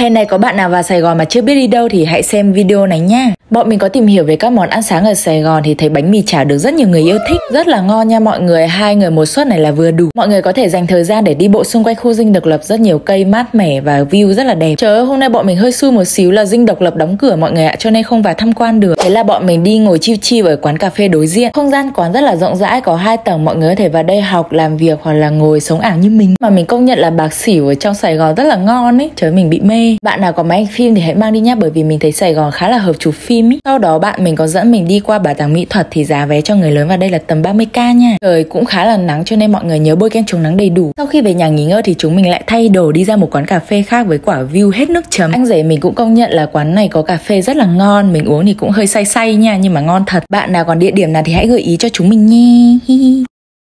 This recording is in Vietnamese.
Hè này có bạn nào vào Sài Gòn mà chưa biết đi đâu thì hãy xem video này nha. Bọn mình có tìm hiểu về các món ăn sáng ở Sài Gòn thì thấy bánh mì chả được rất nhiều người yêu thích. Rất là ngon nha mọi người, hai người một suất này là vừa đủ. Mọi người có thể dành thời gian để đi bộ xung quanh khu dinh độc lập rất nhiều cây mát mẻ và view rất là đẹp. Trời ơi, hôm nay bọn mình hơi xui một xíu là dinh độc lập đóng cửa mọi người ạ, cho nên không vào tham quan được. Thế là bọn mình đi ngồi chiêu chiêu ở quán cà phê đối diện. Không gian quán rất là rộng rãi, có hai tầng, mọi người có thể vào đây học, làm việc hoặc là ngồi sống ảo như mình. Mà mình công nhận là bạc xỉu ở trong Sài Gòn rất là ngon ấy, trời mình bị mê. Bạn nào có máy phim thì hãy mang đi nhé bởi vì mình thấy Sài Gòn khá là hợp chụp phim ý. Sau đó bạn mình có dẫn mình đi qua bảo tàng mỹ thuật thì giá vé cho người lớn vào đây là tầm 30k nha. Trời cũng khá là nắng cho nên mọi người nhớ bôi kem chống nắng đầy đủ. Sau khi về nhà nghỉ ngơi thì chúng mình lại thay đồ đi ra một quán cà phê khác với quả view hết nước chấm. Anh rể mình cũng công nhận là quán này có cà phê rất là ngon, mình uống thì cũng hơi say say nha nhưng mà ngon thật. Bạn nào còn địa điểm nào thì hãy gợi ý cho chúng mình nhé.